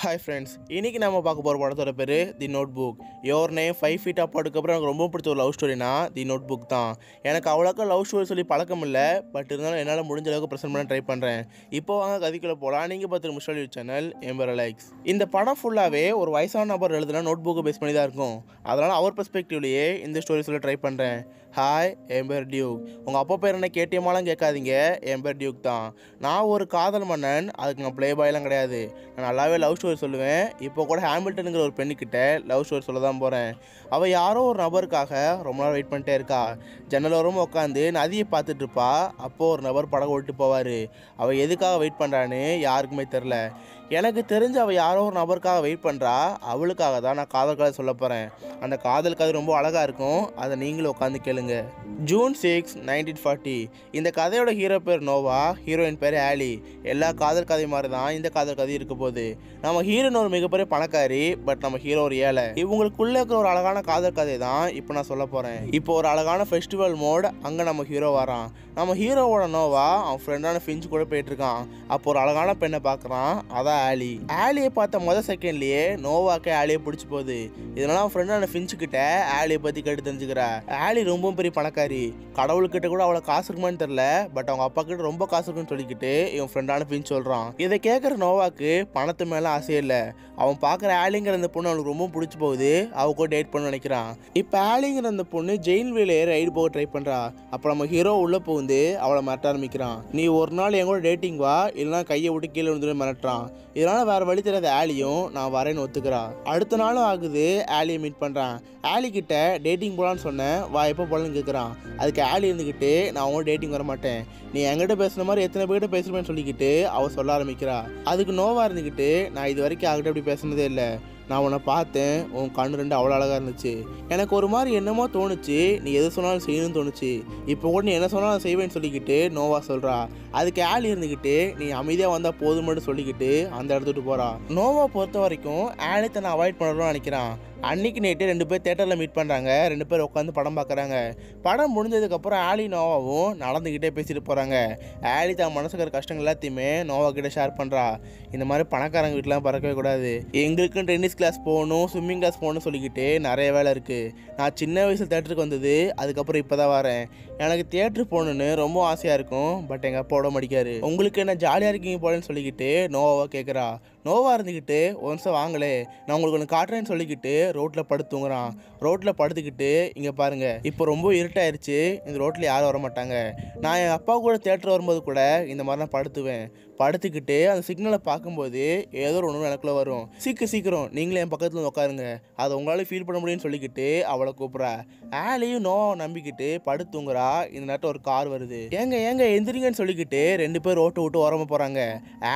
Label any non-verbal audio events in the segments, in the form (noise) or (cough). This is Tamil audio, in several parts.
ஹாய் ஃப்ரெண்ட்ஸ் இன்னைக்கு நம்ம பார்க்க போகிற படத்தோட பேர் the notebook your name five feet அப்பாடுக்கப்புறம் எனக்கு ரொம்ப பிடிச்ச ஒரு லவ் ஸ்டோரினா தி நோட் புக் தான். எனக்கு அவ்வளோக்கா லவ் ஸ்டோரி சொல்லி பழக்கம் இல்லை பட் இருந்தாலும் என்னால் முடிஞ்ச அளவுக்கு ப்ரெசென்ட் பண்ண ட்ரை பண்ணுறேன் இப்போ வாங்க கதிக்குள்ளே போகலாம் நீங்கள் பார்த்துரு முஸ்டாலி சேனல் எம்பர் லைக்ஸ் இந்த படம் ஃபுல்லாகவே ஒரு வயசான நபர் எழுதுனா நோட் புக்கை பேஸ் பண்ணி தான் இருக்கும். அதனால் அவர் பெர்ஸ்பெக்டிவ்லேயே இந்த ஸ்டோரி சொல்ல ட்ரை பண்ணுறேன் ஹாய் எம்பர் டியூக் உங்கள் அப்பா பேர் என்ன? கேட்டியமாலாம் கேட்காதீங்க. எம்பர் டியூக் தான். நான் ஒரு காதல் மன்னன். அதுக்கு நான் ப்ளே பாய்லாம் கிடையாது. நான் நல்லாவே லவ் ஸ்டோரி சொல்லுவேன். இப்போ கூட ஹேமில்டனுங்கிற ஒரு பெண்ணுக்கிட்ட லவ் ஸ்டோரி சொல்ல தான் போகிறேன் அவள் யாரோ ஒரு நபருக்காக ரொம்ப நாள் வெயிட் பண்ணிட்டே இருக்கா. ஜன்னல் உட்காந்து நதியை பார்த்துட்டு இருப்பா. அப்போது ஒரு நபர் படகு ஓட்டு போவார். அவள் எதுக்காக வெயிட் பண்ணுறான்னு யாருக்குமே தெரில எனக்கு தெரிஞ்சு அவள் யாரோ ஒரு நபருக்காக வெயிட் பண்ணுறா அவளுக்காக தான் நான் காதல் கதை சொல்ல போகிறேன் அந்த காதல் கதை ரொம்ப அழகாக இருக்கும். அதை நீங்களும் உட்காந்து கேளுங்க. ஜூன் சிக்ஸ் நைன்டீன் ஃபார்ட்டி இந்த கதையோட ஹீரோ பேர் நோவா ஹீரோயின் பேர் ஆலி. எல்லா காதல் கதை மாதிரி தான் இந்த காதல் கதை இருக்க போகுது. நம்ம ஹீரோயின் ஒரு மிகப்பெரிய பணக்காரி பட் நம்ம ஹீரோ ஒரு ஏழை. இவங்களுக்குள்ள இருக்கிற ஒரு அழகான காதல் கதை தான் இப்போ நான் சொல்ல போகிறேன் இப்போ ஒரு அழகான ஃபெஸ்டிவல் மோட் அங்கே நம்ம ஹீரோ வரான். நம்ம ஹீரோவோட நோவா அவன் ஃப்ரெண்டான ஃபிஞ்ச் கூட போயிட்டு இருக்கான். அப்போ ஒரு அழகான பெண்ணை பார்க்குறான் அதான் ஆலி. ஆலியை பார்த்த முதல் செகண்ட்லயே நோவாக்கே ஆலியை பிடிச்சி போகுது. இதனால அவன் ஃப்ரெண்டான ஃபின்ச்சு கிட்ட ஆலியை பற்றி கேட்டு தெரிஞ்சுக்கிறா. ஆலி ரொம்ப ரொம்பவும் பெரிய பணக்காரி. கடவுள்கிட்ட கூட அவ்வளோ காசு இருக்குமான்னு தெரில பட் அவங்க அப்பா கிட்ட ரொம்ப காசு இருக்குன்னு சொல்லிக்கிட்டு இவன் ஃப்ரெண்டான அனுப்பின்னு சொல்கிறான் இதை கேட்குற நோவாக்கு பணத்து மேலே ஆசையே இல்லை. அவன் பார்க்குற ஆலிங்கிற அந்த பொண்ணு அவனுக்கு ரொம்ப பிடிச்சி போகுது. அவ கூட டேட் பண்ண நினைக்கிறான். இப்போ ஆலிங்கிற அந்த பொண்ணு ஜெயின் வேலையை ரைடு போக ட்ரை பண்ணுறா அப்போ நம்ம ஹீரோ உள்ளே புகுந்து அவளை மிரட்ட ஆரம்பிக்கிறான். நீ ஒரு நாள் என் கூட டேட்டிங் வா இல்லைனா கையை விட்டு கீழே விழுந்து மிரட்டுறான். இதனால் வேற வழி தெரியாத ஆலியும் நான் வரேன்னு ஒத்துக்கிறான். அடுத்த நாளும் ஆகுது. ஆலியை மீட் பண்ணுறான் ஆலி கிட்ட டேட்டிங் போகலான்னு சொன்னேன். வா எப்போ போகலான்னு கேட்குறான் அதுக்கு ஆலி இருந்துக்கிட்டு நான் அவங்க டேட்டிங் வர மாட்டேன் நீ என்கிட்ட பேசுன மாதிரி எத்தனை பேர்கிட்ட பேசுவேன்னு சொல்லிக்கிட்டு அவள் சொல்ல ஆரம்பிக்கிறா. அதுக்கு நோவாக இருந்துக்கிட்டு நான் இது வரைக்கும் அவகிட்ட அப்படி பேசுனதே இல்லை. நான் உன்னை பார்த்தேன். உன் கண்ணு ரெண்டு அவ்வளோ அழகாக இருந்துச்சு. எனக்கு ஒரு மாதிரி என்னமோ தோணுச்சு. நீ எது சொன்னாலும் செய்யணும்னு தோணுச்சு. இப்போ கூட நீ என்ன சொன்னாலும் செய்வேன்னு சொல்லிக்கிட்டு நோவா சொல்கிறா அதுக்கு ஆள் இருந்துக்கிட்டு நீ அமைதியாக வந்தால் போதுமென்னு சொல்லிக்கிட்டு அந்த இடத்துட்டு போகிறா நோவா பொறுத்த வரைக்கும் ஆளை தன்னை அவாய்ட் பண்ணணும்னு நினைக்கிறான். அன்னைக்கு நைட்டு ரெண்டு பேர் தேட்டரில் மீட் பண்ணுறாங்க ரெண்டு பேர் உட்காந்து படம் பார்க்குறாங்க படம் முடிஞ்சதுக்கப்புறம் ஆலி நோவாவும் நடந்துக்கிட்டே பேசிட்டு போகிறாங்க ஆலி தான் மனசுக்கு இருக்கிற கஷ்டங்கள் எல்லாத்தையுமே நோவா கிட்டே ஷேர் பண்ணுறா இந்த மாதிரி பணக்காரங்க வீட்டிலாம் பறக்கவே கூடாது. எங்களுக்கும் டென்னிஸ் கிளாஸ் போகணும் ஸ்விம்மிங் கிளாஸ் போகணும்னு சொல்லிக்கிட்டு நிறைய வேலை இருக்குது நான் சின்ன வயசில் தேட்டருக்கு வந்தது அதுக்கப்புறம் இப்போ தான் வரேன். எனக்கு தேட்ரு போகணுன்னு ரொம்ப ஆசையாக இருக்கும் பட் எங்கள் அப்பா விட மாட்டேங்காரு உங்களுக்கு என்ன ஜாலியாக இருக்கீங்க போலன்னு சொல்லிக்கிட்டு நோவாவை கேட்குறா நோவாக இருந்துக்கிட்டு ஒரு நிமிஷம் வாங்களே நான் உங்களுக்கு ஒன்று காட்டுறேன்னு சொல்லிக்கிட்டு ரோட்டில் படுத்து தூங்குறான். ரோட்டில் படுத்துக்கிட்டு இங்கே பாருங்கள் இப்போ ரொம்ப இருட்டாயிருச்சு இந்த ரோட்டில் யாரும் வர மாட்டாங்க நான் என் அப்பா கூட தேட்டர் வரும்போது கூட இந்த மாதிரி நான் படுத்துவேன். படுத்துக்கிட்டு அந்த சிக்னலை பார்க்கும்போது ஏதோ ஒரு ஒன்று எனக்குள்ளே வரும். சீக்கிரம் சீக்கிரம் நீங்களே என் பக்கத்தில் வந்து உட்காருங்க அதை உங்களால் ஃபீல் பண்ண முடியும்னு சொல்லிக்கிட்டு அவளை கூப்பிட்றா. ஆலையும் நோவை நம்பிக்கிட்டு படுத்து தூங்குறா. இந்த நேரத்தில் ஒரு கார் வருது. ஏங்க ஏங்க எந்திரிங்கன்னு சொல்லிக்கிட்டு ரெண்டு பேர் ரோட்டை விட்டு ஓரமா போகிறாங்க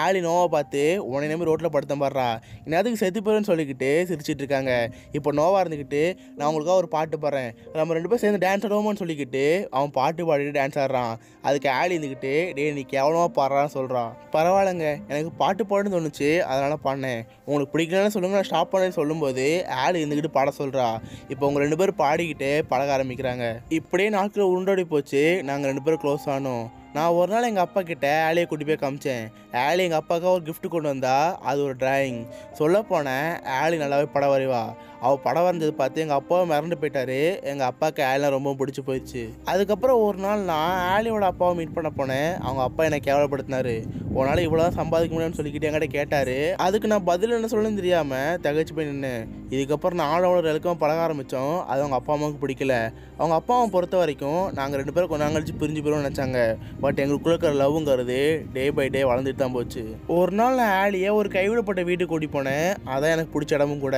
ஆலி நோவை பார்த்து உன்னை நம்பி ரோட்டில் படுத்தம் பாடுறா என்னதுக்கு செத்து போயிருன்னு சொல்லிக்கிட்டு சிரிச்சிட்டு இருக்காங்க இப்போ நோவாக இருந்துக்கிட்டு நான் உங்களுக்காக ஒரு பாட்டு பாடுறேன். நம்ம ரெண்டு பேரும் சேர்ந்து டான்ஸ் ஆடுவோம்னு சொல்லிக்கிட்டு அவன் பாட்டு பாடிட்டு டான்ஸ் ஆடுறான். அதுக்கு ஆள் இருந்துக்கிட்டு டே நீ கேவலமாக பாடுறான்னு சொல்கிறான் பரவாயில்லைங்க எனக்கு பாட்டு பாடுன்னு தோணுச்சு அதனால் பாடினேன். உங்களுக்கு பிடிக்கலன்னு சொல்லுங்க நான் ஸ்டாப் பண்ணேன்னு சொல்லும்போது ஆள் இருந்துக்கிட்டு பாட சொல்கிறா இப்போ உங்கள் ரெண்டு பேரும் பாடிக்கிட்டு பழக ஆரம்பிக்கிறாங்க. இப்படியே நாட்கள் உருண்டோடி போச்சு. நாங்கள் ரெண்டு பேரும் க்ளோஸ் ஆனோம். நான் ஒரு நாள் எங்கள் அப்பா கிட்ட ஆலியை கூட்டி போய் காமிச்சேன். ஆலி எங்கள் அப்பாவுக்கு ஒரு கிஃப்ட் கொண்டு வந்தா அது ஒரு டிராயிங் சொல்லப்போனேன் ஆலி நல்லாவே படம் வரைவா அவள் படம் வரைஞ்சது பார்த்து எங்கள் அப்பாவும் மறந்து போயிட்டாரு. எங்கள் அப்பாவுக்கு ஆலிலாம் ரொம்ப பிடிச்சி போயிடுச்சு. அதுக்கப்புறம் ஒரு நாள் நான் ஆலியோட அப்பாவை மீட் பண்ண போனேன். அவங்க அப்பா என்னை கேவலப்படுத்தினாரு. நாள் இவ்வளோ சம்பாதிக்க முடியும்னு சொல்லிக்கிட்டு என்கிட்ட கேட்டார். அதுக்கு நான் பதில் என்ன சொல்லணும்னு தெரியாமல் தகச்சு போய் நின்னேன். இதுக்கப்புறம் நானும் அவளோட இலக்கம் பழக ஆரம்பித்தோம் அது அவங்க அப்பா அம்மாவுக்கு பிடிக்கல. அவங்க அப்பா அம்மா பொறுத்த வரைக்கும் நாங்கள் ரெண்டு பேரும் கொஞ்சம் நாள் கழிச்சு பிரிஞ்சு போயிடுவோம்னு நினச்சாங்க. பட் எங்களுக்குள்ள இருக்கிற லவ்ங்கிறது டே பை டே வளர்ந்துட்டு தான் போச்சு. ஒரு நாள் நான் ஆலியை ஒரு கைவிடப்பட்ட வீட்டுக்கு கூட்டி போனேன். அதான் எனக்கு பிடிச்ச இடமும் கூட.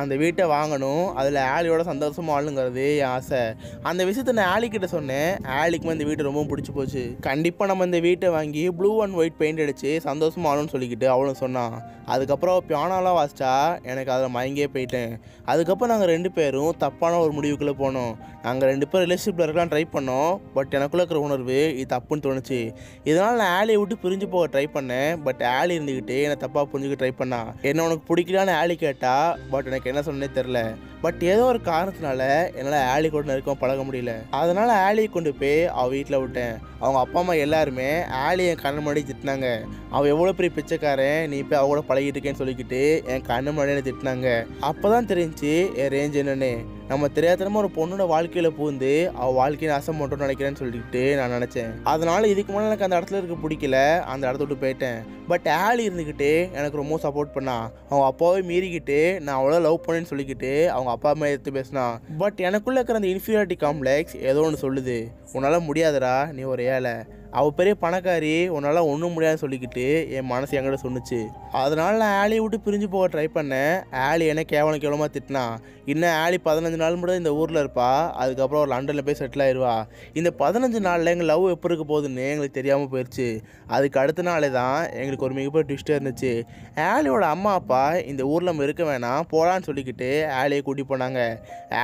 அந்த வீட்டை வாங்கணும். அதில் ஆலியோட சந்தோஷமாக ஆளுங்கிறது என் ஆசை. அந்த விஷயத்த நான் ஆலி கிட்ட சொன்னேன். ஆலிக்குமே இந்த வீடு ரொம்ப பிடிச்சி போச்சு. கண்டிப்பாக நம்ம இந்த வீட்டை வாங்கி ப்ளூ அண்ட் ஒயிட் பெயிண்ட் அடித்து சந்தோஷமாக ஆகணும்னு சொல்லிக்கிட்டு அவளும் சொன்னான். அதுக்கப்புறம் பியானோலாம் வாசிச்சா எனக்கு அதில் மயங்கியே போயிட்டேன். அதுக்கப்புறம் நாங்கள் ரெண்டு பேரும் தப்பான ஒரு முடிவுக்குள்ளே போனோம். நாங்கள் ரெண்டு பேரும் ரிலேஷன்ஷிப்பில் இருக்கலாம் ட்ரை பண்ணோம். பட் எனக்குள்ள இருக்கிற உணர்வு இது தப்புன்னு தோணுச்சு. இதனால் நான் ஆலியை விட்டு பிரிஞ்சு போக ட்ரை பண்ணேன். பட் ஆலி இருந்துக்கிட்டு என்னை தப்பாக புரிஞ்சுக்க ட்ரை பண்ணா. என்ன உனக்கு பிடிக்கலான்னு ஆலி கேட்டா? பட் எனக்கு என்ன சொன்னே தெரில பட் ஏதோ ஒரு காரணத்தினால என்னால் ஆலி கூட நெருக்கம் பழக முடியல. அதனால் ஆலியை கொண்டு போய் அவள் வீட்டில் விட்டேன். அவங்க அப்பா அம்மா எல்லாருமே ஆலி என் கண்ணு முன்னாடி திட்டினாங்க. அவள் எவ்வளோ பெரிய பிச்சைக்காரன் நீ போய் அவ கூட பழகிட்டு இருக்கேன்னு சொல்லிக்கிட்டு என் கண்ணு முன்னாடி திட்டினாங்க. அப்போ தான் தெரிஞ்சு என் ரேஞ்ச் என்னன்னு. நம்ம தெரியாதனமாக ஒரு பொண்ணோட வாழ்க்கையில் பூந்து அவள் வாழ்க்கையை நாசம் மட்டும் நினைக்கிறேன்னு சொல்லிட்டு நான் நினச்சேன். அதனால் இதுக்கு முன்னாடி எனக்கு அந்த இடத்துல இருக்க பிடிக்கல. அந்த இடத்த விட்டு போயிட்டேன். பட் ஆலி இருந்துக்கிட்டு எனக்கு ரொம்ப சப்போர்ட் பண்ணா. அவங்க அப்பாவே மீறிக்கிட்டு நான் அவ்வளோ லவ் பண்ணேன்னு சொல்லிக்கிட்டு அவங்க அப்பா அம்மா எடுத்து பேசினா. பட் எனக்குள்ளே இருக்கிற அந்த இன்ஃபீரியாரிட்டி காம்ப்ளெக்ஸ் ஏதோ ஒன்று சொல்லுது. உன்னால் முடியாதுடா நீ ஒரு ஏழை. அவள் பெரிய பணக்காரி உன்னால் ஒன்றும் முடியாதுன்னு சொல்லிக்கிட்டு என் மனசு என்கிட்ட சொன்னுச்சு. அதனால் நான் ஆலியை விட்டு பிரிஞ்சு போக ட்ரை பண்ணேன். ஆலி என்ன கேவலம் கேவலமாக திட்டினா இன்னும் ஆலி பதினஞ்சு நாள் மட்டும் இந்த ஊரில் இருப்பா. அதுக்கப்புறம் ஒரு லண்டனில் போய் செட்டில் ஆயிடுவா இந்த பதினஞ்சு நாளில் எங்கள் லவ் எப்போ இருக்க போகுதுன்னு எங்களுக்கு தெரியாமல் போயிடுச்சு அதுக்கு அடுத்த நாளே தான் எங்களுக்கு ஒரு மிகப்பெரிய ட்விஸ்ட்டாக இருந்துச்சு. ஆலியோட அம்மா அப்பா இந்த ஊரில் நம்ம இருக்க வேணாம் போகலான்னு சொல்லிக்கிட்டு ஆலியை கூட்டி போனாங்க.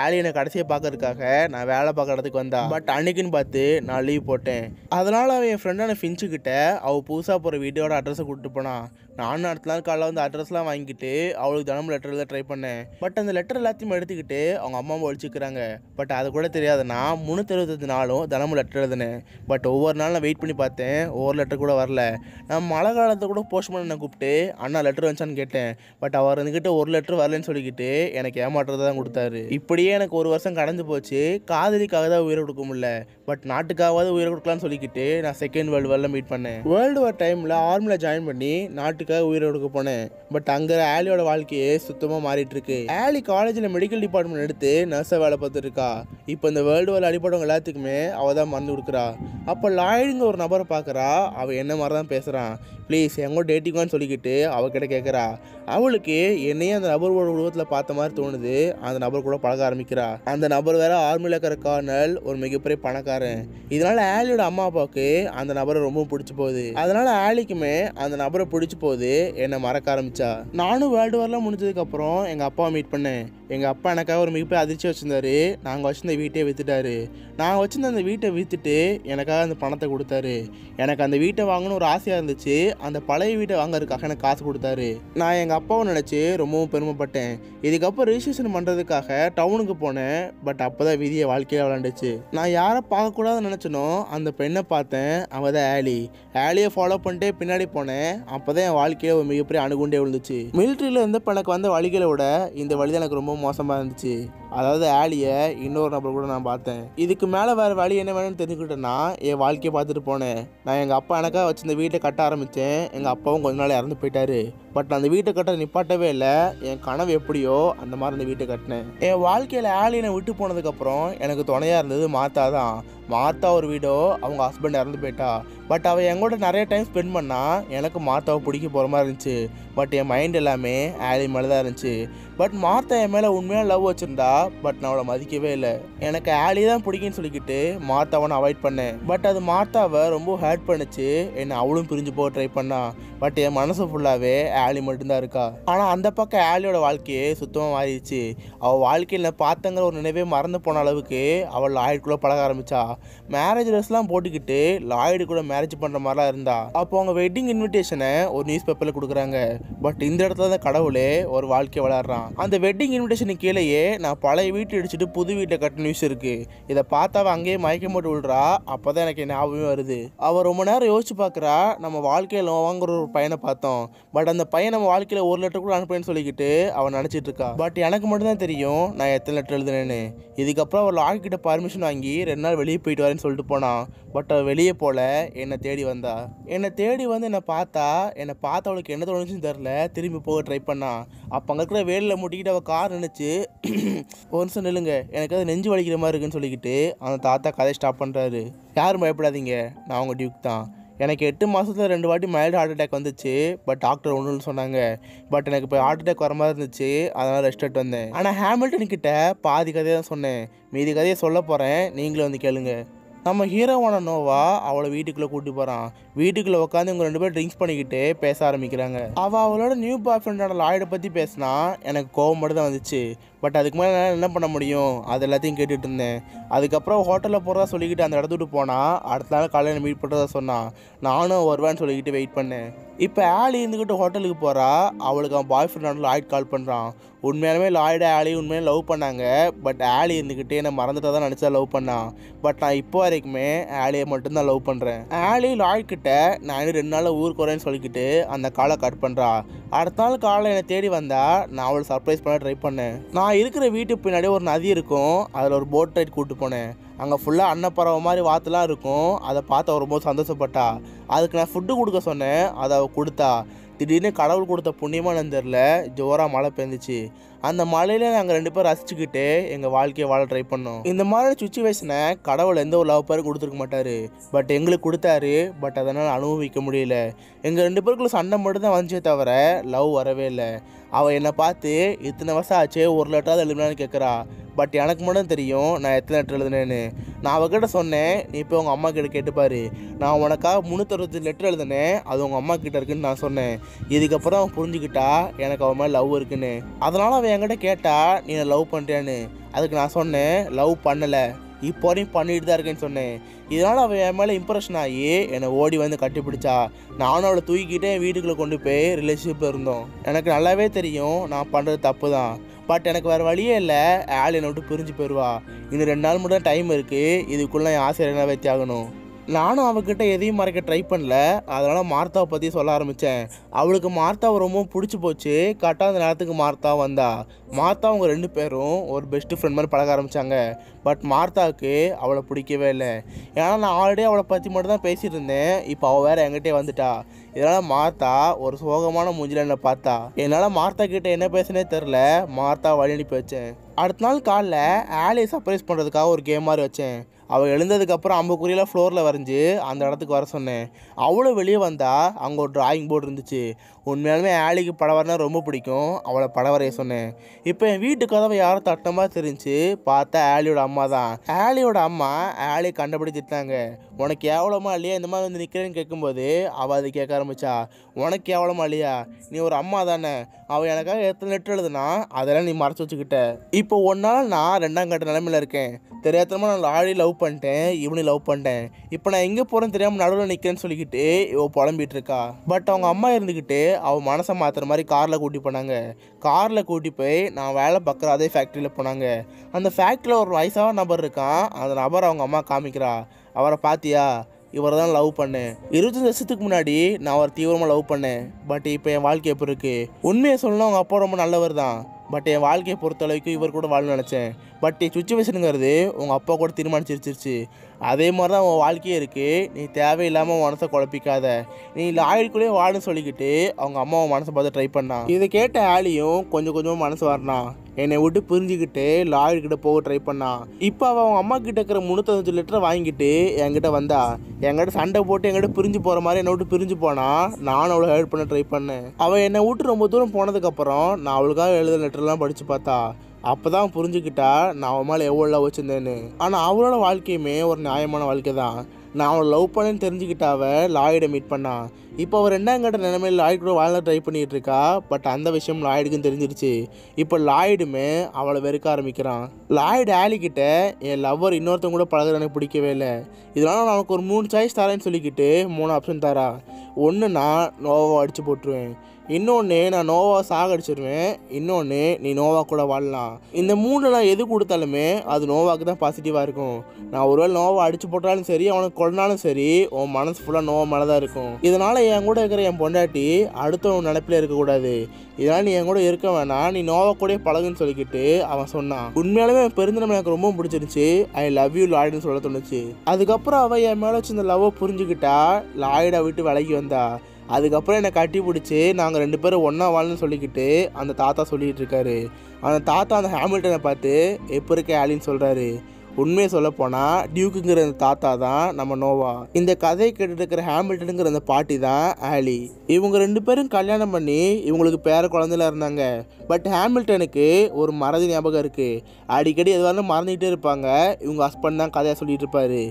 ஆலி என்னை கடைசியை பார்க்கறதுக்காக நான் வேலை பார்க்குறதுக்கு வந்தேன் பட் அன்னைக்குன்னு பார்த்து நான் லீவ் போட்டேன். அதனால் அவன் என் ஃப்ரெண்டான ஃபின்ச்சுக்கிட்ட அவள் புதுசாக போகிற வீட்டோட அட்ரஸை கொடுத்துட்டு போனான் நானும் அடுத்த நாள் காலைல வந்து அட்ரஸ்லாம் வாங்கிட்டு அவளுக்கு தினமும் லெட்டர் எழுத ட்ரை பண்ணேன். பட் அந்த லெட்டர் எல்லாத்தையும் எடுத்துக்கிட்டு அவங்க அம்மா அம்மா ஒழிச்சிக்கிறாங்க. பட் அது கூட தெரியாதுன்னா நான் முந்நூற்றி இருபத்தஞ்சு நாளும் தினமும் லெட்டர் எழுதினேன். பட் ஒவ்வொரு நாள் நான் வெயிட் பண்ணி பார்த்தேன். ஒவ்வொரு லெட்டர் கூட வரல. நான் மழை காலத்தை கூட போஸ்ட் பண்ண கூப்பிட்டு அண்ணா லெட்டர் வந்துச்சான்னு கேட்டேன். பட் அவர் இருந்துக்கிட்டு ஒரு லெட்டர் வரலன்னு சொல்லிக்கிட்டு எனக்கு ஏமாற்றத்தை தான் கொடுத்தாரு. இப்படியே எனக்கு ஒரு வருஷம் கடந்து போச்சு. காதலிக்காக தான் உயிரை கொடுக்க முடியல. பட் நாட்டுக்காவது உயிரை கொடுக்கலாம்னு சொல்லிக்கிட்டு நான் செகண்ட் வேர்ல்டு வாரில் மீட் பண்ணேன். வேர்ல்டு வார் டைமில் ஆர்மியில் ஜாயின் பண்ணி நாட்டு நாட்டுக்காக உயிரை கொடுக்க போனேன். பட் அங்கே ஆலியோட வாழ்க்கையே சுத்தமாக மாறிட்டு இருக்கு ஆலி காலேஜில் மெடிக்கல் டிபார்ட்மெண்ட் எடுத்து நர்ஸாக வேலை பார்த்துட்டு இருக்கா. இப்போ இந்த வேர்ல்டு வார் அடிப்படவங்க எல்லாத்துக்குமே அவள் தான் மறந்து கொடுக்குறா. அப்போ லாய்டுங்க ஒரு நபரை பார்க்குறா. அவள் என்ன மாதிரி தான் பேசுகிறான் ப்ளீஸ் எங்கோ டேட்டிங்கான்னு சொல்லிக்கிட்டு அவகிட்ட கேட்குறா அவளுக்கு என்னையே அந்த நபரோட உருவத்தில் பார்த்த மாதிரி தோணுது. அந்த நபர் கூட பழக ஆரம்பிக்கிறா. அந்த நபர் வேற ஆர்மியில் இருக்கிற கார்னல் ஒரு மிகப்பெரிய பணக்காரன். இதனால ஆலியோட அம்மா அப்பாவுக்கு அந்த நபரை ரொம்ப பிடிச்சி போகுது. அதனால ஆலிக்குமே அந்த நபரை பிடிச்சி போகுது. என்னை மறக்க ஆரம்பிச்சா. நானும் வேர்ல்டு வார்லாம் முடிஞ்சதுக்கப்புறம் எங்கள் அப்பாவை மீட் பண்ணேன். எங்கள் அப்பா எனக்காக ஒரு மிகப்பெரிய அதிர்ச்சி வச்சிருந்தாரு. நாங்கள் வச்சிருந்த வீட்டையே வித்துட்டாரு. நாங்கள் வச்சிருந்த அந்த வீட்டை விற்றுட்டு எனக்காக அந்த பணத்தை கொடுத்தாரு. எனக்கு அந்த வீட்டை வாங்கணும்னு ஒரு ஆசையாக இருந்துச்சு. அந்த பழைய வீட்டை வாங்குறதுக்காக எனக்கு காசு கொடுத்தாரு. நான் எங்கள் அப்பாவை நினச்சி ரொம்பவும் பெருமைப்பட்டேன். இதுக்கப்புறம் ரிஜிஸ்ட்ரேஷன் பண்ணுறதுக்காக டவுனுக்கு போனேன். பட் அப்போ தான் விதியை வாழ்க்கையில் விளாண்டுச்சு நான் யாரை பார்க்கக்கூடாதுன்னு நினச்சனோ அந்த பெண்ணை பார்த்தேன். அவள் தான் ஆலி. ஆலியை ஃபாலோ பண்ணிட்டே பின்னாடி போனேன். அப்போ தான் என் வாழ்க்கையில் ஒரு மிகப்பெரிய அணுகுண்டே விழுந்துச்சு. மிலிட்ரியில் இருந்து இப்போ எனக்கு வந்த வழிகளை விட இந்த வழி தான் எனக்கு ரொம்ப மோசமாக இருந்துச்சு. அதாவது ஆலியை இன்னொரு நபர் கூட நான் பார்த்தேன். இதுக்கு மேலே வேறு வழி என்ன வேணும்னு தெரிஞ்சுக்கிட்டேன்னா என் வாழ்க்கையை பார்த்துட்டு போனேன். நான் எங்கள் அப்பா எனக்காக வச்சிருந்த வீட்டை கட்ட ஆரம்பித்தேன். எங்கள் அப்பாவும் கொஞ்ச நாள் இறந்து போயிட்டாரு. பட் அந்த வீட்டை கட்ட நிப்பாட்டவே இல்லை. என் கனவு எப்படியோ அந்த மாதிரி அந்த வீட்டை கட்டினேன். என் வாழ்க்கையில் ஆலியனை விட்டு போனதுக்கப்புறம் எனக்கு துணையாக இருந்தது மாத்தா தான். மாத்தா ஒரு வீடோ அவங்க ஹஸ்பண்ட் இறந்து போயிட்டா. பட் அவள் எங்கூட நிறைய டைம் ஸ்பெண்ட் பண்ணா எனக்கு மாத்தாவை பிடிக்க போகிற மாதிரி இருந்துச்சு. பட் என் மைண்ட் எல்லாமே ஆலி மேலே தான் இருந்துச்சு. பட் மாத்தா என் மேலே உண்மையாக லவ் வச்சுருந்தா பட் நான் அவளை மதிக்கவே இல்லை. எனக்கு ஆலி தான் பிடிக்குன்னு சொல்லிக்கிட்டு மாத்தாவை நான் அவாய்ட் பண்ணேன். பட் அது மாத்தாவை ரொம்ப ஹேர்ட் பண்ணுச்சு. என்னை அவளும் பிரிஞ்சு போக ட்ரை பண்ணா. பட் என் மனசு ஃபுல்லாகவே ஆலி மட்டும்தான் இருக்கா. ஆனால் அந்த பக்கம் ஆலியோட வாழ்க்கையே சுத்தமாக மாறிடுச்சு. அவள் வாழ்க்கையில் நான் பார்த்தங்கிற ஒரு நினைவே மறந்து போன அளவுக்கு அவள் லாய்டுக்குள்ளே பழக ஆரம்பிச்சா. மேரேஜ் ட்ரெஸ்லாம் போட்டுக்கிட்டு லாய்டு கூட மேரேஜ் பண்ணுற மாதிரிலாம் இருந்தா அப்போ அவங்க வெட்டிங் இன்விடேஷனை ஒரு நியூஸ் பேப்பரில் கொடுக்குறாங்க. பட் இந்த இடத்துல தான் கடவுளே ஒரு வாழ்க்கையை விளாட்றான் அந்த வெட்டிங் இன்விடேஷனுக்கு கீழேயே நான் பழைய வீட்டை இடிச்சிட்டு புது வீட்டை கட்ட நியூஸ் இருக்குது இதை பார்த்தாவ அங்கேயே மயக்கம் போட்டு அப்போ தான் எனக்கு ஞாபகம் வருது. அவர் ரொம்ப நேரம் யோசிச்சு பார்க்குறா நம்ம வாழ்க்கையில் வாங்குற ஒரு பையனை பார்த்தோம். பட் அந்த பையன் நம்ம வாழ்க்கையில் ஒரு லெட்டர் கூட அனுப்புறேன்னு சொல்லிக்கிட்டு அவன் நினச்சிட்டு இருக்கா. பட் எனக்கு மட்டும்தான் தெரியும் நான் எத்தனை லெட்டர் எழுதுனேன்னு. இதுக்கப்புறம் அவள் லாக்கிட்ட பர்மிஷன் வாங்கி ரெண்டு நாள் வெளியே போயிட்டு வரேன்னு சொல்லிட்டு போனான் பட் அவள் வெளியே போல என்னை தேடி வந்தா. என்னை தேடி வந்து என்னை பார்த்தா என்னை பார்த்து அவளுக்கு என்ன தோணுச்சுன்னு தெரில திரும்பி போக ட்ரை பண்ணா. அப்போ அங்கே இருக்கிற வேலில் முட்டிக்கிட்டு அவள் கார் நினச்சி (clears throat) ஒரு நிமிஷம் நில்லுங்க எனக்கு அது நெஞ்சு வலிக்கிற மாதிரி இருக்குன்னு சொல்லிக்கிட்டு அந்த தாத்தா கதையை ஸ்டாப் பண்ணுறாரு யாரும் பயப்படாதீங்க நான் அவங்க டியூக் தான். எனக்கு எட்டு மாதத்தில் ரெண்டு வாட்டி மைல்டு ஹார்ட் அட்டாக் வந்துச்சு. பட் டாக்டர் ஒன்றுன்னு சொன்னாங்க. பட் எனக்கு இப்போ ஹார்ட் அட்டாக் வர மாதிரி இருந்துச்சு. அதனால் ரெஸ்ட் எடுத்து வந்தேன். ஆனால் ஹேமில்டன் கிட்ட பாதி கதையை தான் சொன்னேன். மீதி கதையை சொல்ல போகிறேன் நீங்களும் வந்து கேளுங்க. நம்ம ஹீரோவான நோவா அவளை வீட்டுக்குள்ளே கூட்டி போகிறான் வீட்டுக்குள்ளே உட்காந்து இவங்க ரெண்டு பேரும் ட்ரிங்க்ஸ் பண்ணிக்கிட்டு பேச ஆரம்பிக்கிறாங்க. அவள் அவளோட நியூ பாய் ஃப்ரெண்டோட லாய்டை பற்றி பேசினா எனக்கு கோவம் மட்டும் தான் வந்துச்சு. பட் அதுக்கு மேலே என்ன பண்ண முடியும்? அது எல்லாத்தையும் கேட்டுட்டு இருந்தேன். அதுக்கப்புறம் ஹோட்டலில் போகிறதா சொல்லிக்கிட்டு அந்த இடத்துக்கு போனால் அடுத்த நாள் காலையில் மீட் பண்ணுறதா சொன்னான் நானும் வருவேன்னு சொல்லிக்கிட்டு வெயிட் பண்ணேன். இப்போ ஆலி இருந்துக்கிட்டு ஹோட்டலுக்கு போகிறா அவளுக்கு அவன் பாய் ஃப்ரெண்ட் லாய்ட் கால் பண்ணுறான் உண்மையாலுமே லாய்டு ஆலி உண்மையிலே லவ் பண்ணாங்க. பட் ஆலி இருந்துக்கிட்டே என்னை மறந்துட்டா தான் நினச்சா லவ் பண்ணான் பட் நான் இப்போ வரைக்குமே ஆலியை மட்டும்தான் லவ் பண்ணுறேன் ஆலி லாய்ட்கிட்ட நான் இன்னும் ரெண்டு நாளில் ஊருக்கு வரேன்னு சொல்லிக்கிட்டு அந்த காலை கட் பண்ணுறா அடுத்த நாள் காலை என்னை தேடி வந்தால் நான் அவளை சர்ப்ரைஸ் பண்ண ட்ரை பண்ணேன். நான் இருக்கிற வீட்டுக்கு பின்னாடி ஒரு நதி இருக்கும். அதில் ஒரு போட் ரைட் கூப்பிட்டு போனேன். அங்கே ஃபுல்லாக அன்னப்பறவை மாதிரி வாத்துலாம் இருக்கும். அதை பார்த்து அவள் ரொம்ப சந்தோஷப்பட்டா. அதுக்கு நான் ஃபுட்டு கொடுக்க சொன்னேன். அதை அவள் கொடுத்தா. திடீர்னு கடவுள் கொடுத்த புண்ணியமானு தெரில ஜோராக மழை பெஞ்சிச்சு. அந்த மலையில நாங்கள் ரெண்டு பேரும் ரசிச்சுக்கிட்டு எங்கள் வாழ்க்கையை வாழ ட்ரை பண்ணோம். இந்த மாதிரி சுச்சுவேஷனை கடவுள் எந்த ஒரு லவ் பேரும் கொடுத்துருக்க மாட்டாரு. பட் எங்களுக்கு கொடுத்தாரு. பட் அதனால் அனுபவிக்க முடியல. எங்கள் ரெண்டு பேருக்குள்ள சண்டை மட்டும் தான் வந்துச்சே தவிர லவ் வரவே இல்லை. அவள் என்னை பார்த்து இத்தனை வருஷம் ஆச்சு ஒரு லெட்டராவது எழுதுனான்னு கேட்குறா பட் எனக்கு மட்டும் தெரியும் நான் எத்தனை லெட்டர் எழுதுனேன்னு. நான் அவகிட்ட சொன்னேன் நீ இப்போ உங்கள் அம்மா கிட்ட கேட்டுப்பாரு நான் உனக்காக முந்நூற்றறுபது லெட்டர் எழுதுனேன். அது உங்கள் அம்மா கிட்ட இருக்குன்னு நான் சொன்னேன். இதுக்கப்புறம் அவன் புரிஞ்சுக்கிட்டா எனக்கு அவன் மேலே லவ் இருக்குன்னு. அதனால் அவன் என்கிட்ட கேட்டா நீ லவ் பண்ணுறியான்னு அதுக்கு நான் சொன்னேன் லவ் பண்ணலை. இப்போ வரையும் பண்ணிட்டு தான் இருக்கேன்னு சொன்னேன். இதனால் அவள் என் மேலே இம்ப்ரெஷன் ஆகி என்னை ஓடி வந்து கட்டிப்பிடிச்சா. நானும் அவளை தூக்கிக்கிட்டே என் வீட்டுக்குள்ளே கொண்டு போய் ரிலேஷன்ஷிப் இருந்தோம். எனக்கு நல்லாவே தெரியும் நான் பண்ணுறது தப்பு தான். பட் எனக்கு வேறு வழியே இல்லை. ஆள் என்னை விட்டு பிரிஞ்சு போயிடுவா இன்னும் ரெண்டு நாள் மட்டும் டைம் இருக்குது இதுக்குள்ளே என் ஆசை என்ன ஆகணும். நானும் அவகிட்ட எதையும் மறைக்க ட்ரை பண்ணல. அதனால் மார்த்தாவை பற்றி சொல்ல ஆரம்பித்தேன் அவளுக்கு மார்த்தாவை ரொம்ப பிடிச்சி போச்சு. கரெக்டாக அந்த நேரத்துக்கு மார்த்தா வந்தா. மார்த்தா அவங்க ரெண்டு பேரும் ஒரு பெஸ்ட்டு ஃப்ரெண்ட் மாதிரி பழக ஆரம்பித்தாங்க பட் மார்த்தாவுக்கு அவளை பிடிக்கவே இல்லை. ஏன்னா நான் ஆல்ரெடி அவளை பற்றி மட்டும் தான் பேசிட்டு இருந்தேன். இப்போ அவள் வேறு என்கிட்டே வந்துட்டா. இதனால் மார்த்தா ஒரு சோகமான மூஞ்சில் என்னை பார்த்தா. என்னால் மார்த்தா கிட்ட என்ன பேசுனே தெரில மார்த்தா வழி அனுப்பி வச்சேன். அடுத்த நாள் காலைல ஆலியை சர்ப்ரைஸ் பண்ணுறதுக்காக ஒரு கேம் மாதிரி வச்சேன். அவள் எழுந்ததுக்கப்புறம் அம்புக்குறியில் ஃப்ளோரில் வரைஞ்சி அந்த இடத்துக்கு வர சொன்னேன். அவளும் வெளியே வந்தால் அங்கே ஒரு ட்ராயிங் போர்டு இருந்துச்சு. உண்மையாலுமே ஆலிக்கு படம் வரனா ரொம்ப பிடிக்கும். அவளை படம் வரைய சொன்னேன். இப்போ என் வீட்டு கதவை யாரும் தட்டமாக தெரிஞ்சு பார்த்தா ஆலியோட அம்மா தான். ஆலியோட அம்மா ஆலி கண்டுபிடிச்சிட்டாங்க. உனக்கு எவ்வளோமா இல்லையா? இந்த மாதிரி வந்து நிற்கிறேன்னு கேட்கும்போது அவள் அது கேட்க ஆரம்பிச்சா உனக்கு எவ்வளோமா இல்லையா? நீ ஒரு அம்மா தானே. அவள் எனக்காக எத்தனை லெட்டர் எழுதுனா அதெல்லாம் நீ மறைச்சி வச்சுக்கிட்ட. இப்போ ஒன்றால் நான் ரெண்டாம் கட்ட நிலமையில இருக்கேன். தெரியாதனமா நான் ஆழி லவ் பண்ணிட்டேன் இவனையும் லவ் பண்ணிட்டேன். இப்போ நான் எங்கே போகிறேன்னு தெரியாமல் நடுவில் நிற்கிறேன்னு சொல்லிக்கிட்டு இவ புலம்பிட்டு இருக்கா பட் அவங்க அம்மா இருந்துக்கிட்டு அவள் மனசை மாற்றுற மாதிரி காரில் கூட்டி போனாங்க. காரில் கூட்டி போய் நான் வேலை பார்க்குற அதே ஃபேக்ட்ரியில் போனாங்க. அந்த ஃபேக்ட்ரியில் ஒரு வயசான நபர் இருக்கான். அந்த நபர் அவங்க அம்மா காமிக்கிறா. அவரை பார்த்தியா இவரை தான் லவ் பண்ணேன். இருபத்தஞ்சு வருஷத்துக்கு முன்னாடி நான் அவர் தீவிரமாக லவ் பண்ணேன். பட் இப்போ என் வாழ்க்கை எப்படி இருக்கு? உண்மையை சொல்லணும் அவங்க அப்பா ரொம்ப நல்லவர் தான். பட் என் வாழ்க்கையை பொறுத்தளவுக்கு இவர் கூட வாழ நினச்சேன். பட் என் சுச்சுவேஷனுங்கிறது உங்கள் அப்பா கூட தீர்மானிச்சிருச்சிருச்சு. அதே மாதிரி தான் உன் வாழ்க்கையே இருக்குது நீ தேவையில்லாமல் மனசை குழப்பிக்காத. நீ லாயருக்குள்ளேயே வாழுன்னு சொல்லிக்கிட்டு அவங்க அம்மாவை மனசை பார்த்து ட்ரை பண்ணான் இதை கேட்ட ஆலியும் கொஞ்சம் கொஞ்சமாக மனசு வரணா என்னை விட்டு புரிஞ்சுக்கிட்டு லாயர்கிட்ட போக ட்ரை பண்ணான் இப்போ அவள் அவங்க அம்மா கிட்ட இருக்கிற முந்நூற்றஞ்சு லிட்டர் வாங்கிட்டு என்கிட்ட வந்தா. என்கிட்ட சண்டை போட்டு என்கிட்ட பிரிஞ்சு போகிற மாதிரி என்னை விட்டு பிரிஞ்சு போனா நானும் அவளை ஹெல்ப் பண்ண ட்ரை பண்ணேன். அவள் என்னை விட்டு ரொம்ப தூரம் போனதுக்கப்புறம் நான் அவளுக்காக எழுத லெட்டர்லாம் படித்து பார்த்தா. அப்போ தான் புரிஞ்சுக்கிட்டா நான் அவன் மேலே எவ்வளோ லவ் வச்சுருந்தேன்னு. ஆனால் அவளோட வாழ்க்கையுமே ஒரு நியாயமான வாழ்க்கை தான். நான் அவளை லவ் பண்ணேன்னு தெரிஞ்சுக்கிட்டாவ அவள் லாயிடை மீட் பண்ணான் இப்போ அவர் ரெண்டாங்கிட்ட நிலைமையில் லாய்டு கூட வாழ ட்ரை பண்ணிகிட்டு இருக்கா. பட் அந்த விஷயம் லாய்டுக்கும் தெரிஞ்சிருச்சு. இப்போ லாய்டுமே அவளை வெறுக்க ஆரம்பிக்கிறான். லாய்டு ஆலி என் லவ்வர் இன்னொருத்தவங்க கூட பழகுற எனக்கு பிடிக்கவே இல்லை. இதனால் நான் உனக்கு ஒரு மூணு சாய்ஸ் தரேன்னு சொல்லிக்கிட்டு மூணு ஆப்ஷன் தரா. ஒன்று நான் நோவாவை அடித்து போட்டுருவேன். இன்னொன்று நான் நோவா சாகடிச்சிருவேன். இன்னொன்று நீ நோவா கூட வாழலாம். இந்த மூணு நான் எது கொடுத்தாலுமே அது நோவாக்கு தான் பாசிட்டிவாக இருக்கும். நான் ஒருவேளை நோவா அடிச்சு போட்டாலும் சரி அவனுக்கு கொண்டாலும் சரி உன் மனசு ஃபுல்லாக நோவா மேலே தான் இருக்கும். இதனால் என் கூட இருக்கிற என் பொண்டாட்டி அடுத்தவன் நினைப்பில் இருக்கக்கூடாது. இதனால் நீ என் கூட இருக்க வேணாம். நீ நோவா கூட பழகுன்னு சொல்லிக்கிட்டு அவன் சொன்னான். உண்மையாலுமே என் பெருந்தனம் எனக்கு ரொம்ப பிடிச்சிருந்துச்சு. ஐ லவ் யூ லாய்டுன்னு சொல்ல தோணுச்சு. அதுக்கப்புறம் அவள் என் மேலே வச்சு இந்த லவ்வை புரிஞ்சுக்கிட்டா லாய்டை விட்டு விலகி வந்தா. அதுக்கப்புறம் என்னை கட்டி பிடிச்சி நாங்கள் ரெண்டு பேரும் ஒன்றா வாழணும்னு சொல்லிக்கிட்டு அந்த தாத்தா சொல்லிகிட்டு இருக்காரு. அந்த தாத்தா அந்த ஹேமில்டனை பார்த்து எப்போ இருக்க ஆலின்னு சொல்கிறாரு உண்மையை சொல்ல போனால் டியூக்குங்கிற அந்த தாத்தா தான் நம்ம நோவா. இந்த கதையை கேட்டுட்டு இருக்கிற ஹேமில்டனுங்கிற அந்த பாட்டி தான் ஆலி. இவங்க ரெண்டு பேரும் கல்யாணம் பண்ணி இவங்களுக்கு பேர குழந்தைல இருந்தாங்க. பட் ஹேமில்டனுக்கு ஒரு மறதி ஞாபகம் இருக்குது அடிக்கடி எதுவாலும் மறந்துகிட்டே இருப்பாங்க. இவங்க ஹஸ்பண்ட் தான் கதையை சொல்லிட்டு இருப்பாரு.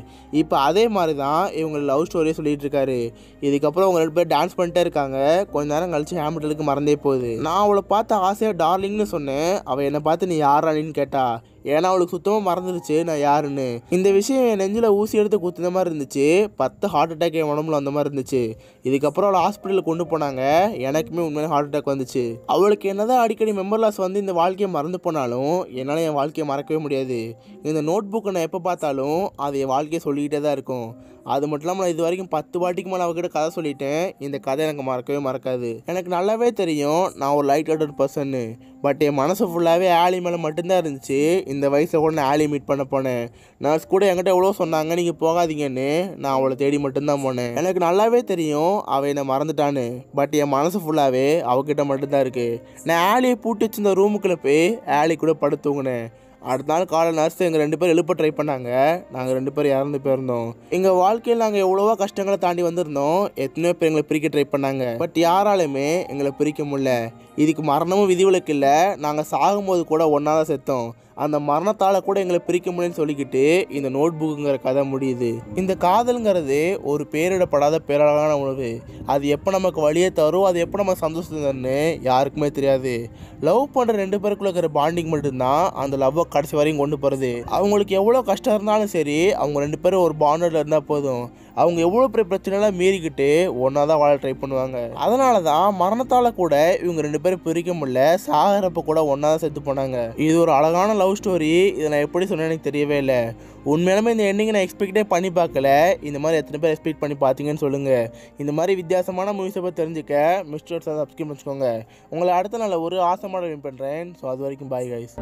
இப்போ அதே மாதிரி தான் இவங்க லவ் ஸ்டோரியை சொல்லிட்டு இருக்காரு. இதுக்கப்புறம் அவங்க ரெண்டு பேர் டான்ஸ் பண்ணிட்டே இருக்காங்க. கொஞ்ச நேரம் கழிச்சு ஹேமில்டனுக்கு மறந்தே போகுது. நான் அவளை பார்த்து ஆசையாக டார்லிங்னு சொன்னேன். அவள் என்னை பார்த்து நீ யாரானின்னு கேட்டா ஏன்னா அவளுக்கு சுத்தமாக மறந்துடுச்சு நான் யாருன்னு. இந்த விஷயம் என் நெஞ்சில் ஊசி எடுத்து குத்துன மாதிரி இருந்துச்சு. பத்து ஹார்ட் அட்டாக் என் உடம்புல அந்த மாதிரி இருந்துச்சு. இதுக்கப்புறம் அவளை ஹாஸ்பிட்டலில் கொண்டு போனாங்க. எனக்குமே உண்மையான ஹார்ட் அட்டாக் வந்துச்சு. அவளுக்கு என்னதான் அடிக்கடி மெம்பர் லாஸ் வந்து இந்த வாழ்க்கையை மறந்து போனாலும் என்னால் என் வாழ்க்கையை மறக்கவே முடியாது. இந்த நோட் புக்கை நான் எப்போ பார்த்தாலும் அது என் வாழ்க்கையை சொல்லிக்கிட்டே தான் இருக்கும். அது மட்டும் இல்லாமல் நான் இது வரைக்கும் பத்து வாட்டிக்கு மேலே அவகிட்ட கதை சொல்லிட்டேன். இந்த கதை எனக்கு மறக்கவே மறக்காது. எனக்கு நல்லாவே தெரியும் நான் ஒரு லைட் ஹார்ட்டட் பர்சன்னு பட் என் மனசு ஃபுல்லாகவே ஆலி மேலே மட்டும்தான் இருந்துச்சு. இந்த வயசில் கூட நான் ஆலி மீட் பண்ண போனேன். நர்ஸ் கூட என்கிட்ட எவ்வளோ சொன்னாங்க நீங்கள் போகாதீங்கன்னு. நான் அவளை தேடி மட்டும்தான் போனேன். எனக்கு நல்லாவே தெரியும் அவள் என்னை மறந்துட்டான்னு. பட் என் மனசு ஃபுல்லாகவே அவகிட்ட மட்டும்தான் இருக்குது நான் ஆலியை பூட்டி வச்சிருந்த ரூமுக்குள்ளே போய் ஆலி கூட படுத்து தூங்கினேன். அடுத்த நாள் காலை நர்ஸ் எங்கள் ரெண்டு பேரும் எழுப்ப ட்ரை பண்ணாங்க. நாங்கள் ரெண்டு பேரும் இறந்து போயிருந்தோம். எங்கள் வாழ்க்கையில் நாங்கள் எவ்வளவோ கஷ்டங்களை தாண்டி வந்திருந்தோம். எத்தனையோ பேர் எங்களை பிரிக்க ட்ரை பண்ணாங்க. பட் யாராலுமே எங்களை பிரிக்க முடியல. இதுக்கு மரணமும் விதிவிலக்கு இல்லை. நாங்கள் சாகும்போது கூட ஒன்றா தான் செத்தோம். அந்த மரணத்தால் கூட எங்களை பிரிக்க முடியும்னு சொல்லிக்கிட்டு இந்த நோட் புக்குங்கிற கதை முடியுது. இந்த காதலுங்கிறது ஒரு பேரிடப்படாத பேரழகான உணவு. அது எப்போ நமக்கு வழியே தரும் அது எப்போ நம்ம சந்தோஷத்துன்னு யாருக்குமே தெரியாது. லவ் பண்ணுற ரெண்டு பேருக்குள்ள இருக்கிற பாண்டிங் மட்டும்தான் அந்த லவ்வை கடைசி வரையும் கொண்டு போகிறது அவங்களுக்கு எவ்வளோ கஷ்டம் இருந்தாலும் சரி அவங்க ரெண்டு பேரும் ஒரு பாண்டில் இருந்தால் போதும். அவங்க எவ்வளோ பெரிய பிரச்சனைலாம் மீறிக்கிட்டு ஒன்றா தான் வாழ ட்ரை பண்ணுவாங்க. அதனால தான் மரணத்தால் கூட இவங்க ரெண்டு பேரும் பிரிக்க முடியல. சாகிறப்ப கூட ஒன்றா தான் செத்து போனாங்க. இது ஒரு அழகான லவ் ஸ்டோரி இதை நான் எப்படி சொன்னேன்னு எனக்கு தெரியவே இல்லை. உண்மையிலுமே இந்த எண்டிங்கை நான் எக்ஸ்பெக்டே பண்ணி பார்க்கல. இந்த மாதிரி எத்தனை பேர் எக்ஸ்பெக்ட் பண்ணி பார்த்தீங்கன்னு சொல்லுங்கள் இந்த மாதிரி வித்தியாசமான மூவிஸை பற்றி தெரிஞ்சுக்க மிஸ்டர் சப்ஸ்கிரைப் வச்சுக்கோங்க உங்களை அடுத்த நாள் ஒரு ஆசமான வின் பண்ணுறேன் ஸோ அது வரைக்கும் பாய் கைஸ்